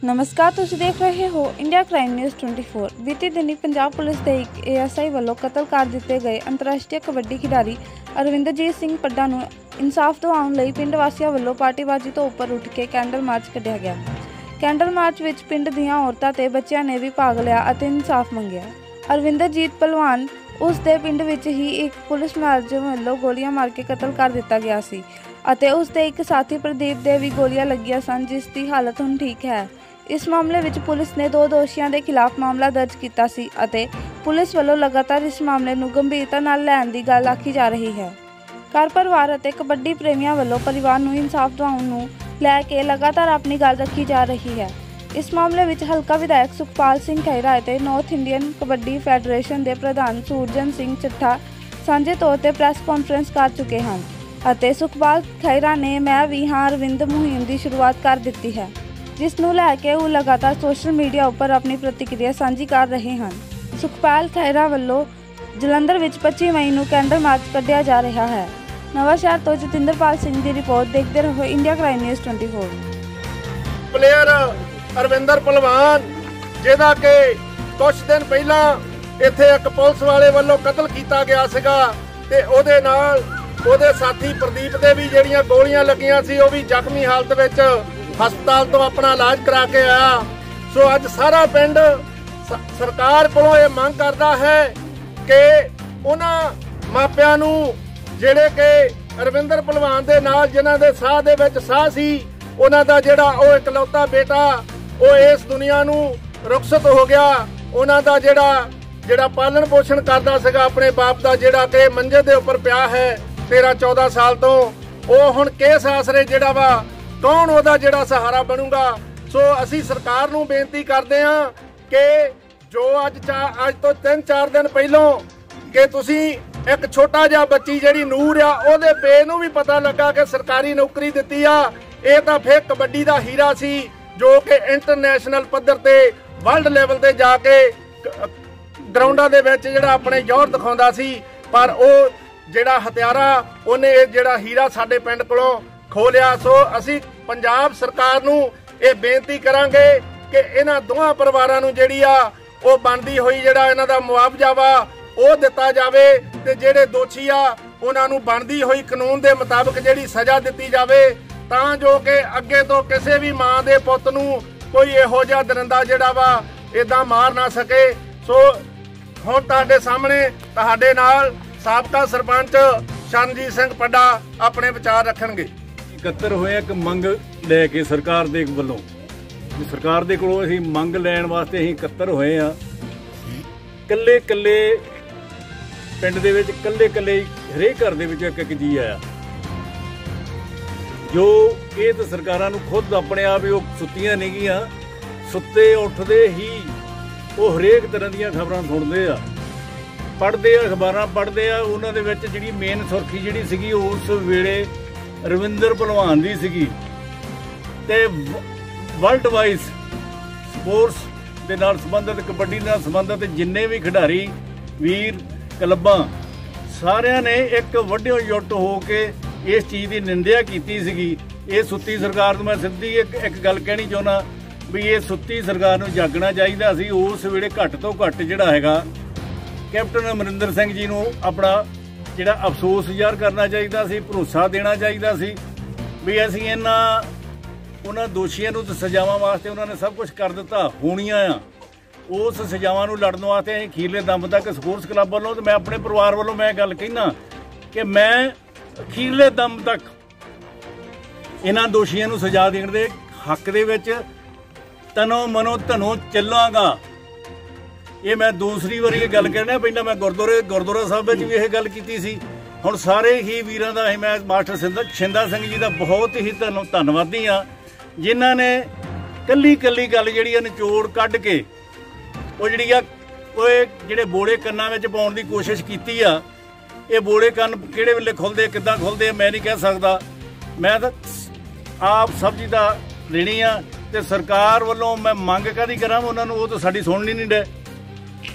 ਨਮਸਕਾਰ, ਤੁਸੀਂ ਦੇਖ ਰਹੇ ਹੋ ਇੰਡੀਆ ਕ੍ਰਾਈਮ ਨਿਊਜ਼ 24 ਬੀਤੇ ਦਿਨੀ ਪੰਜਾਬ ਪੁਲਿਸ ਦੇ ਇੱਕ ਏਐਸਆਈ ਵੱਲੋਂ ਕਤਲ ਕਰ ਦਿੱਤੇ ਗਏ ਅੰਤਰਰਾਸ਼ਟਰੀ ਕਬੱਡੀ ਖਿਡਾਰੀ ਅਰਵਿੰਦਰਜੀਤ ਸਿੰਘ ਪੱਡਾ ਨੂੰ ਇਨਸਾਫ ਦਿਵਾਉਣ ਲਈ ਪਿੰਡ ਵਾਸੀਆਂ ਵੱਲੋਂ ਪਾਰਟੀਬਾਜ਼ੀ ਤੋਂ ਉੱਪਰ ਉੱਠ ਕੇ ਕੈਂਡਲ ਮਾਰਚ ਕੱਢਿਆ ਗਿਆ। ਕੈਂਡਲ ਮਾਰਚ ਵਿੱਚ ਪਿੰਡ ਦੀਆਂ ਔਰਤਾਂ ਤੇ ਬੱਚਿਆਂ ਨੇ ਵੀ ਭਾਗ ਲਿਆ ਅਤੇ ਇਨਸਾਫ ਮੰਗਿਆ। ਅਰਵਿੰਦਰਜੀਤ ਪਹਿਲਵਾਨ ਉਸ ਦੇ ਪਿੰਡ ਵਿੱਚ ਹੀ ਇੱਕ ਪੁਲਿਸ ਮੁਲਾਜ਼ਮ ਵੱਲੋਂ ਗੋਲੀਆਂ ਮਾਰ ਕੇ ਕਤਲ ਕਰ ਦਿੱਤਾ ਗਿਆ ਸੀ ਅਤੇ ਉਸ ਦੇ ਇੱਕ ਸਾਥੀ ਪ੍ਰਦੀਪ ਦੇ ਵੀ ਗੋਲੀਆਂ ਲੱਗੀਆਂ ਸਨ, ਜਿਸ ਦੀ ਹਾਲਤ ਹੁਣ ਠੀਕ ਹੈ। ਇਸ ਮਾਮਲੇ ਵਿੱਚ ਪੁਲਿਸ ਨੇ ਦੋ ਦੋਸ਼ੀਆਂ ਦੇ ਖਿਲਾਫ ਮਾਮਲਾ ਦਰਜ ਕੀਤਾ ਸੀ ਅਤੇ ਪੁਲਿਸ ਵੱਲੋਂ ਲਗਾਤਾਰ ਇਸ ਮਾਮਲੇ ਨੂੰ ਗੰਭੀਰਤਾ ਨਾਲ ਲੈਣ ਦੀ ਗੱਲ ਆਖੀ ਜਾ ਰਹੀ ਹੈ। ਘਰ ਪਰਿਵਾਰ ਅਤੇ ਕਬੱਡੀ ਪ੍ਰੇਮੀਆਂ ਵੱਲੋਂ ਪਰਿਵਾਰ ਨੂੰ ਇਨਸਾਫ ਦਿਵਾਉਣ ਨੂੰ ਲੈ ਕੇ ਲਗਾਤਾਰ ਆਪਣੀ ਗੱਲ ਰੱਖੀ ਜਾ ਰਹੀ ਹੈ। ਇਸ ਮਾਮਲੇ ਵਿੱਚ ਹਲਕਾ ਵਿਧਾਇਕ ਸੁਖਪਾਲ ਸਿੰਘ ਖਹਿਰਾ ਅਤੇ ਨਾਰਥ ਇੰਡੀਅਨ ਕਬੱਡੀ ਫੈਡਰੇਸ਼ਨ ਦੇ ਪ੍ਰਧਾਨ ਸੂਰਜਨ ਸਿੰਘ ਚੱਠਾ ਸਾਂਝੇ ਤੌਰ ਤੇ ਪ੍ਰੈਸ ਕਾਨਫਰੰਸ ਕਰ ਚੁੱਕੇ ਹਨ ਅਤੇ ਸੁਖਪਾਲ ਖਹਿਰਾ ਨੇ ਮੈਂ ਵੀ ਹਾਂ, ਅਰਵਿੰਦ ਮੁਹਿੰਮ ਦੀ ਸ਼ੁਰੂਆਤ ਕਰ ਦਿੱਤੀ ਹੈ। ਜਿਸ ਨੂੰ ਲੈ ਕੇ ਉਹ ਲਗਾਤਾਰ ਸੋਸ਼ਲ ਮੀਡੀਆ ਉੱਪਰ ਆਪਣੀ ਪ੍ਰਤੀਕਿਰਿਆ ਸਾਂਝੀ ਕਰ ਰਹੇ ਹਨ। ਸੁਖਪਾਲ ਖਹਿਰਾ ਵੱਲੋਂ ਜਲੰਧਰ ਵਿੱਚ 25 ਮਈ ਨੂੰ ਕੈਂਡਲ ਮਾਰਚ ਕੱਢਿਆ ਜਾ ਰਿਹਾ ਹੈ। ਨਵਾਂ ਸ਼ਹਿਰ ਤੋਂ ਜਤਿੰਦਰਪਾਲ ਸਿੰਘ ਦੀ ਰਿਪੋਰਟ ਦੇਖਦੇ ਰਹੋ India crime news 24 player Arvinder ਪਹਿਲਵਾਨ ਜਿਹਦਾ ਕਿ ਕੁਝ ਦਿਨ ਪਹਿਲਾਂ ਇੱਥੇ ਇੱਕ ਪੁਲਿਸ ਵਾਲੇ ਵੱਲੋਂ ਕਤਲ ਕੀਤਾ ਗਿਆ ਸੀਗਾ ਤੇ ਉਹਦੇ ਨਾਲ ਉਹਦੇ ਸਾਥੀ ਪ੍ਰਦੀਪ ਦੇ ਵੀ ਜਿਹੜੀਆਂ ਗੋਲੀਆਂ ਲੱਗੀਆਂ ਸੀ, ਉਹ ਵੀ ਜ਼ਖਮੀ ਹਾਲਤ ਵਿੱਚ ਹਸਪਤਾਲ ਤੋਂ ਆਪਣਾ ਇਲਾਜ ਕਰਾ ਕੇ ਆਇਆ ਸੋ ਅੱਜ ਸਾਰਾ ਪਿੰਡ ਸਰਕਾਰ ਕੋਲੋਂ ਇਹ ਮੰਗ ਕਰਦਾ ਹੈ ਕਿ ਉਹਨਾਂ ਮਾਪਿਆਂ ਨੂੰ ਜਿਹੜੇ ਕਿ ਅਰਵਿੰਦਰ ਪਹਿਲਵਾਨ ਦੇ ਨਾਲ ਜਿਨ੍ਹਾਂ ਦੇ ਸਾਹ ਦੇ ਵਿੱਚ ਸਾਹ ਸੀ, ਉਹਨਾਂ ਦਾ ਜਿਹੜਾ ਉਹ ਇਕਲੌਤਾ ਬੇਟਾ, ਉਹ ਇਸ ਦੁਨੀਆ ਨੂੰ ਰੁਖਸਤ ਹੋ ਗਿਆ। ਉਹਨਾਂ ਦਾ ਜਿਹੜਾ ਜਿਹੜਾ ਪਾਲਣ ਪੋਸ਼ਣ ਕਰਦਾ ਸੀਗਾ, ਆਪਣੇ ਬਾਪ ਦਾ ਜਿਹੜਾ ਕਿ ਮੰਜੇ ਦੇ ਉੱਪਰ ਪਿਆ ਹੈ 13 14 ਸਾਲ ਤੋਂ, ਉਹ ਹੁਣ ਕੇਸ ਆਸਰੇ ਜਿਹੜਾ ਵਾ ਕੌਣ ਉਹਦਾ ਜਿਹੜਾ ਸਹਾਰਾ ਬਣੂਗਾ? ਸੋ ਅਸੀਂ ਸਰਕਾਰ ਨੂੰ ਬੇਨਤੀ ਕਰਦੇ ਹਾਂ ਕਿ ਜੋ ਅੱਜ ਅੱਜ ਤੋਂ 3-4 ਦਿਨ ਪਹਿਲਾਂ ਕਿ ਤੁਸੀਂ ਇੱਕ ਛੋਟਾ ਜਿਹਾ ਬੱਚੀ ਜਿਹੜੀ ਨੂਰ ਆ, ਉਹਦੇ ਪੇ ਨੂੰ ਵੀ ਪਤਾ ਲੱਗਾ ਕਿ ਸਰਕਾਰੀ ਨੌਕਰੀ ਦਿੱਤੀ ਆ। ਇਹ ਤਾਂ ਫੇਰ ਕਬੱਡੀ ਦਾ ਹੀਰਾ ਸੀ, ਜੋ ਕਿ ਇੰਟਰਨੈਸ਼ਨਲ ਪੱਧਰ ਤੇ ਵਰਲਡ ਲੈਵਲ ਤੇ ਜਾ ਕੇ ਗਰਾਊਂਡਾਂ ਦੇ ਵਿੱਚ ਜਿਹੜਾ ਆਪਣੇ ਜ਼ੋਰ ਦਿਖਾਉਂਦਾ ਸੀ। ਪਰ ਉਹ ਜਿਹੜਾ ਹਥਿਆਰਾ, ਉਹਨੇ ਇਹ ਜਿਹੜਾ ਹੀਰਾ ਸਾਡੇ ਪਿੰਡ ਕੋਲੋਂ ਖੋਲਿਆ, ਸੋ ਅਸੀਂ ਪੰਜਾਬ ਸਰਕਾਰ ਨੂੰ ਇਹ ਬੇਨਤੀ ਕਰਾਂਗੇ ਕਿ ਇਹਨਾਂ ਦੋਹਾਂ ਪਰਿਵਾਰਾਂ ਨੂੰ ਜਿਹੜੀ ਆ, ਉਹ ਬਣਦੀ ਹੋਈ ਜਿਹੜਾ ਇਹਨਾਂ ਦਾ ਮੁਆਵਜ਼ਾ ਵਾ, ਉਹ ਦਿੱਤਾ ਜਾਵੇ ਤੇ ਜਿਹੜੇ ਦੋਸ਼ੀ ਆ, ਉਹਨਾਂ ਨੂੰ ਬਣਦੀ ਹੋਈ ਕਾਨੂੰਨ ਦੇ ਮੁਤਾਬਕ ਜਿਹੜੀ ਸਜ਼ਾ ਦਿੱਤੀ ਜਾਵੇ, ਤਾਂ ਜੋ ਕਿ ਅੱਗੇ ਤੋਂ ਕਿਸੇ ਵੀ ਮਾਂ ਦੇ ਪੁੱਤ ਨੂੰ ਕੋਈ ਇਹੋ ਜਿਹਾ ਦਰਿੰਦਾ ਜਿਹੜਾ ਵਾ ਇਦਾਂ ਮਾਰ ਨਾ ਸਕੇ। ਸੋ ਹੁਣ ਤੁਹਾਡੇ ਸਾਹਮਣੇ ਤੁਹਾਡੇ ਨਾਲ ਸਾਬਕਾ ਸਰਪੰਚ ਸ਼ਰਨਜੀਤ ਸਿੰਘ ਪੱਡਾ ਆਪਣੇ ਵਿਚਾਰ ਰੱਖਣਗੇ। ਇਕੱਤਰ ਹੋਇਆ ਇੱਕ ਮੰਗ ਲੈ ਕੇ ਸਰਕਾਰ ਦੇ ਵੱਲੋਂ। ਸਰਕਾਰ ਦੇ ਕੋਲੋਂ ਅਸੀਂ ਮੰਗ ਲੈਣ ਵਾਸਤੇ ਅਸੀਂ ਇਕੱਤਰ ਹੋਏ ਆ। ਕੱਲੇ ਕੱਲੇ ਪਿੰਡ ਦੇ ਵਿੱਚ ਕੱਲੇ ਕੱਲੇ ਹਰੇਕ ਘਰ ਦੇ ਵਿੱਚ ਇੱਕ ਇੱਕ ਜੀ ਆਇਆ। ਜੋ ਇਹ ਤਾਂ ਸਰਕਾਰਾਂ ਨੂੰ ਖੁਦ ਆਪਣੇ ਆਪ ਹੀ ਉਹ ਸੁੱਤੀਆਂ ਨਹੀਂ ਗੀਆਂ ਸੁੱਤੇ ਉੱਠਦੇ ਹੀ ਉਹ ਹਰੇਕ ਤਰ੍ਹਾਂ ਦੀਆਂ ਖਬਰਾਂ ਸੁਣਦੇ ਆ। ਪੜ੍ਹਦੇ ਆ ਅਖਬਾਰਾਂ, ਪੜ੍ਹਦੇ ਆ, ਉਹਨਾਂ ਦੇ ਵਿੱਚ ਜਿਹੜੀ ਮੇਨ ਸੁਰਖੀ ਜਿਹੜੀ ਸੀਗੀ, ਉਸ ਵੇਲੇ ਰਵਿੰਦਰ ਭਲਵਾਨ ਦੀ ਸੀਗੀ। ਤੇ ਵਰਲਡ ਵਾਈਜ਼ ਸਪੋਰਟਸ ਦੇ ਨਾਲ ਸੰਬੰਧਿਤ, ਕਬੱਡੀ ਨਾਲ ਸੰਬੰਧਿਤ ਜਿੰਨੇ ਵੀ ਖਿਡਾਰੀ, ਵੀਰ, ਕਲੱਬਾਂ, ਸਾਰਿਆਂ ਨੇ ਇੱਕ ਵੱਡਿਓ ਯੁੱਟ ਹੋ ਕੇ ਇਸ ਚੀਜ਼ ਦੀ ਨਿੰਦਿਆ ਕੀਤੀ ਸੀਗੀ। ਇਹ ਸੁੱਤੀ ਸਰਕਾਰ ਨੂੰ ਮੈਂ ਸਿੱਧੀ ਇੱਕ ਇੱਕ ਗੱਲ ਕਹਿਣੀ ਚਾਹੁੰਦਾ ਵੀ ਇਹ ਸੁੱਤੀ ਸਰਕਾਰ ਨੂੰ ਜਾਗਣਾ ਚਾਹੀਦਾ ਸੀ। ਉਸ ਵੇਲੇ ਘੱਟ ਤੋਂ ਘੱਟ ਜਿਹੜਾ ਹੈਗਾ, ਕੈਪਟਨ ਅਮਰਿੰਦਰ ਸਿੰਘ ਜੀ ਨੂੰ ਆਪਣਾ ਜਿਹੜਾ ਅਫਸੋਸ ਜ਼ਾਹਰ ਕਰਨਾ ਚਾਹੀਦਾ ਸੀ, ਭਰੋਸਾ ਦੇਣਾ ਚਾਹੀਦਾ ਸੀ ਵੀ ਅਸੀਂ ਇਹਨਾਂ, ਉਹਨਾਂ ਦੋਸ਼ੀਆਂ ਨੂੰ ਸਜ਼ਾਵਾਂ ਵਾਸਤੇ ਉਹਨਾਂ ਨੇ ਸਭ ਕੁਝ ਕਰ ਦਿੱਤਾ, ਹੋਣੀਆਂ ਆ। ਉਸ ਸਜ਼ਾਵਾਂ ਨੂੰ ਲੜਨ ਵਾਸਤੇ ਅਸੀਂ ਅਖੀਰਲੇ ਦਮ ਤੱਕ ਸਪੋਰਟਸ ਕਲੱਬ ਵੱਲੋਂ ਤੇ ਮੈਂ ਆਪਣੇ ਪਰਿਵਾਰ ਵੱਲੋਂ ਮੈਂ ਗੱਲ ਕਹਿਣਾ ਕਿ ਮੈਂ ਅਖੀਰਲੇ ਦਮ ਤੱਕ ਇਹਨਾਂ ਦੋਸ਼ੀਆਂ ਨੂੰ ਸਜ਼ਾ ਦੇਣ ਦੇ ਹੱਕ ਦੇ ਵਿੱਚ ਤਨੋ ਮਨੋ ਧਨੋ ਚੱਲਾਂਗਾ। ਇਹ ਮੈਂ ਦੂਸਰੀ ਵਾਰੀ ਇਹ ਗੱਲ ਕਹਿਣਾ ਪਹਿਲਾਂ ਮੈਂ ਗੁਰਦੁਆਰੇ, ਗੁਰਦੁਆਰਾ ਸਾਹਿਬ ਵਿੱਚ ਵੀ ਇਹ ਗੱਲ ਕੀਤੀ ਸੀ। ਹੁਣ ਸਾਰੇ ਹੀ ਵੀਰਾਂ ਦਾ ਅਸੀਂ ਮੈਂ ਮਾਸਟਰ ਸਿੰਦਾ ਛਿੰਦਾ ਸਿੰਘ ਜੀ ਦਾ ਬਹੁਤ ਹੀ ਧੰਨ- ਧੰਨਵਾਦੀ ਆ ਜਿਨ੍ਹਾਂ ਨੇ ਕੱਲੀ ਕੱਲੀ ਗੱਲ ਜਿਹੜੀ ਆ ਨਿਚੋੜ ਕੱਢ ਕੇ, ਉਹ ਜਿਹੜੀ ਆ, ਉਹ ਇਹ ਜਿਹੜੇ ਬੋੜੇ ਕੰਨਾਂ ਵਿੱਚ ਪਾਉਣ ਦੀ ਕੋਸ਼ਿਸ਼ ਕੀਤੀ ਆ, ਇਹ ਬੋੜੇ ਕੰਨ ਕਿਹੜੇ ਵੇਲੇ ਖੁੱਲਦੇ, ਕਿੱਦਾਂ ਖੁੱਲਦੇ, ਮੈਂ ਨਹੀਂ ਕਹਿ ਸਕਦਾ। ਮੈਂ ਤਾਂ ਆਪ ਸਬਜ਼ੀ ਦਾ ਲੈਣੀ ਆ, ਤੇ ਸਰਕਾਰ ਵੱਲੋਂ ਮੈਂ ਮੰਗ ਕਾਦੀ ਕਰਾਂ, ਉਹਨਾਂ ਨੂੰ ਉਹ ਤਾਂ ਸਾਡੀ ਸੁਣਨੀ ਨਹੀਂ ਡੇ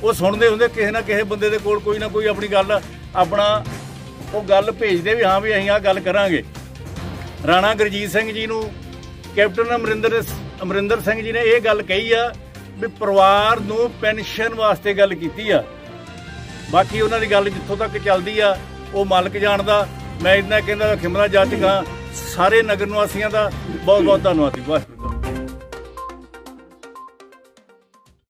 ਉਹ ਸੁਣਦੇ ਹੁੰਦੇ, ਕਿਸੇ ਨਾ ਕਿਸੇ ਬੰਦੇ ਦੇ ਕੋਲ ਕੋਈ ਨਾ ਕੋਈ ਆਪਣੀ ਗੱਲ, ਆਪਣਾ ਉਹ ਗੱਲ ਭੇਜਦੇ ਵੀ, ਹਾਂ ਵੀ ਅਸੀਂ ਆ ਗੱਲ ਕਰਾਂਗੇ। ਰਾਣਾ ਗੁਰਜੀਤ ਸਿੰਘ ਜੀ ਨੂੰ ਕੈਪਟਨ ਅਮਰਿੰਦਰ ਅਮਰਿੰਦਰ ਸਿੰਘ ਜੀ ਨੇ ਇਹ ਗੱਲ ਕਹੀ ਆ ਵੀ ਪਰਿਵਾਰ ਨੂੰ ਪੈਨਸ਼ਨ ਵਾਸਤੇ ਗੱਲ ਕੀਤੀ ਆ। ਬਾਕੀ ਉਹਨਾਂ ਦੀ ਗੱਲ ਜਿੱਥੋਂ ਤੱਕ ਚੱਲਦੀ ਆ, ਉਹ ਮਾਲਕ ਜਾਣਦਾ। ਮੈਂ ਇੰਨਾ ਕਹਿੰਦਾ ਖਿਮਰਾ ਜੱਜ ਜਾਚਕਾਂ ਸਾਰੇ ਨਗਰ ਨਿਵਾਸੀਆਂ ਦਾ ਬਹੁਤ ਬਹੁਤ ਧੰਨਵਾਦੀ ਵਾਹਿਗੁਰੂ।